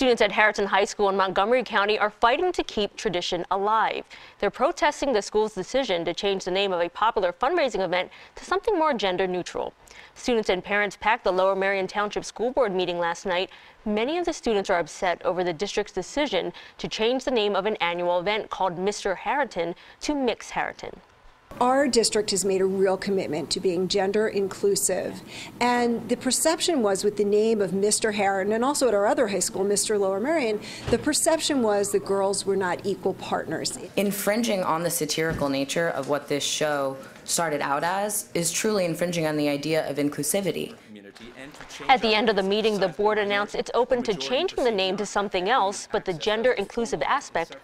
Students at Harriton High School in Montgomery County are fighting to keep tradition alive. They're protesting the school's decision to change the name of a popular fundraising event to something more gender neutral. Students and parents packed the Lower Merion Township School Board meeting last night. Many of the students are upset over the district's decision to change the name of an annual event called Mr. Harriton to Mix Harriton. Our district has made a real commitment to being gender inclusive. And the perception was with the name of Mr. Harriton and also at our other high school, Mr. Lower Merion, the perception was that girls were not equal partners. Infringing on the satirical nature of what this show started out as is truly infringing on the idea of inclusivity. At the end of the meeting, the board announced it's open to changing the name to something else, but the gender inclusive aspect